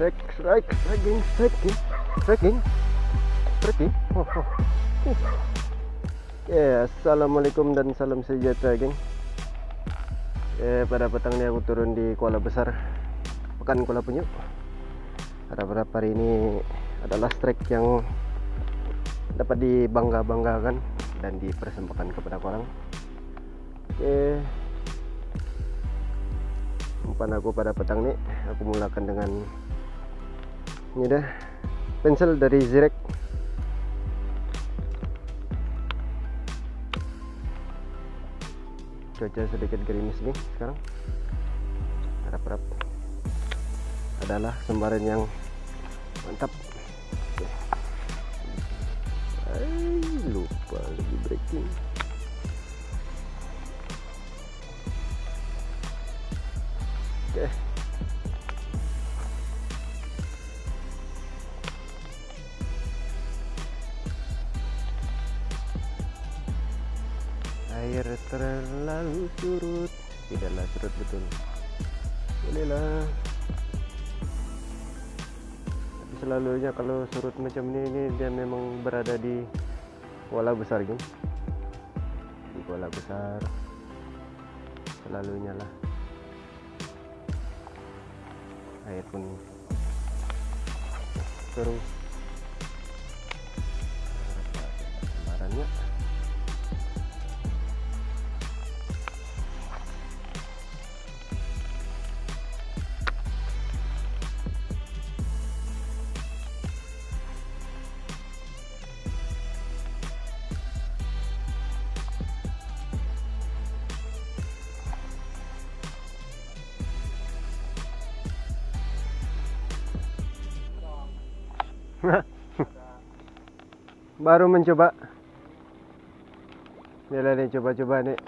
Strike, strike, striking, striking, striking, striking. Assalamualaikum dan salam sejahtera, geng. Eh, pada petang ini aku turun di Kuala Besar, Pekan Kuala Penyu. Harap-harap hari ini adalah strike yang dapat dibangga-banggakan dan dipersembahkan kepada orang. Oke, umpan aku pada petang ini aku mulakan dengan ini dah. Pensel dari Zirek. Cuaca sedikit gerimis nih sekarang. Harap-harap adalah sembaran yang mantap. Ay, lupa lagi breaking Air terlalu surut, tidaklah surut betul. Bolehlah. Tapi selalunya kalau surut macam ini, ini dia memang berada di kuala besar gini. Di kuala besar. Selalunya lah. air pun terus baru mencoba. Bila nih coba-coba nih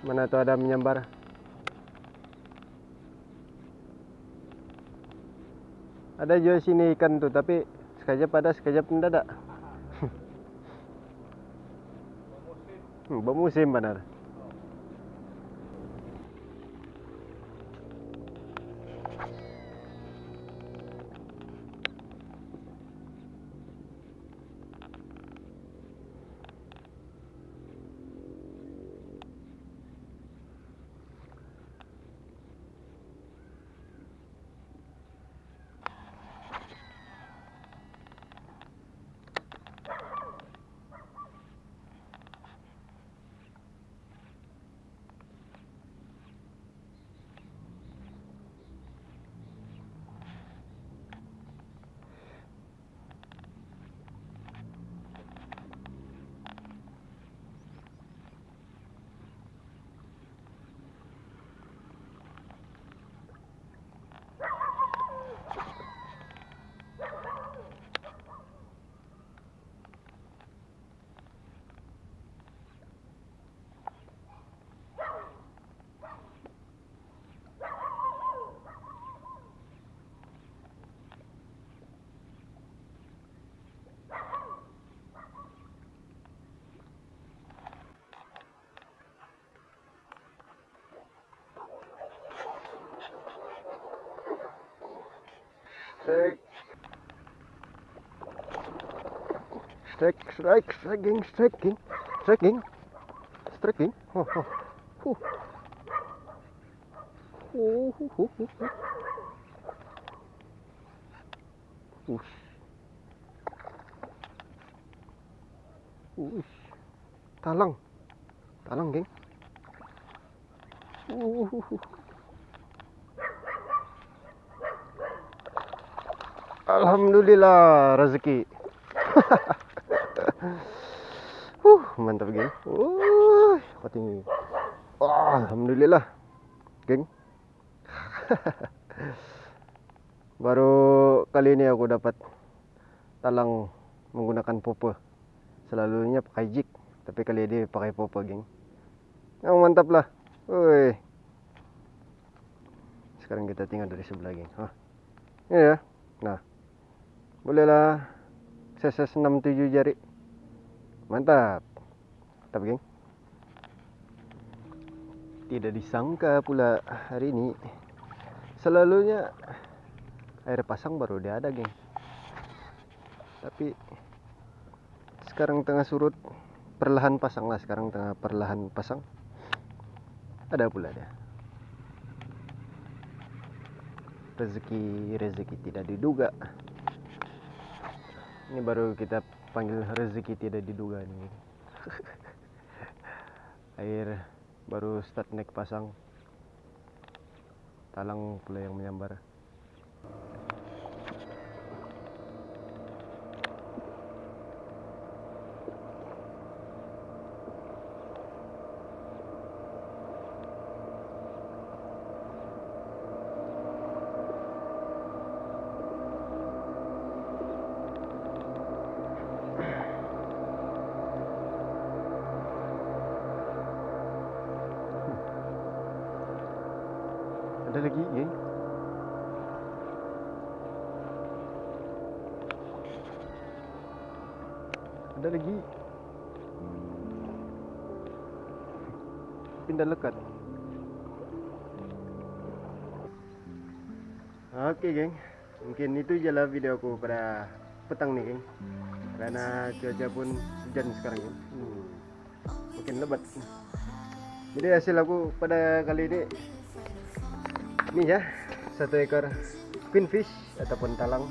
mana tuh ada menyambar? Ada juga sini ikan tuh tapi sekejap ada sekejap mendadak. Bermusim benar Strike. Strike, strike, striking, striking, striking, striking. Oh, oh. Huh. Oh, huh, huh, huh, huh. Ush. Ush. Talang. Talang, geng. Uh, huh, huh. Alhamdulillah rezeki. huh, mantap geng. Uh, apa tinggi. Oh, Alhamdulillah, geng. Baru kali ini aku dapat talang menggunakan popo. Selalunya pakai jig, tapi kali ini pakai popo, geng. Yang mantap lah. Woi. Sekarang kita tinggal dari sebelah, geng. Hah. Ini ya. Nah, bolehlah. Seses 67 jari. Mantap. Mantap geng. Tidak disangka pula hari ini. Selalunya air pasang baru dia ada geng. Tapi sekarang tengah surut perlahan pasang lah sekarang tengah perlahan pasang. Ada pula dia. Rezeki rezeki tidak diduga ini baru kita panggil rezeki tidak diduga nih air baru start naik pasang. Talang pula yang menyambar ada lagi? Lagi pindah lekat. Oke geng. Mungkin itu jelah videoku pada petang nih geng. Karena cuaca pun hujan sekarang geng. Hmm. mungkin lebat. Jadi hasil aku pada kali ini ini ya satu ekor queenfish ataupun talang.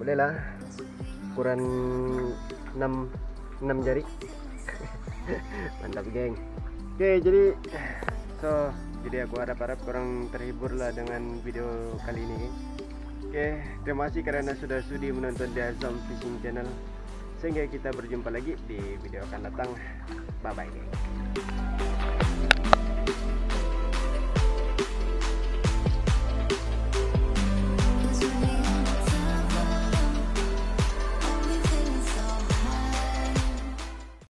Bolehlah ukuran 6 6 jari. Mantap geng. Oke jadi so jadi aku harap-harap kurang terhibur lah dengan video kali ini. Oke terima kasih karena sudah sudi menonton di Azam Fishing Channel. Sehingga kita berjumpa lagi di video akan datang. Bye bye geng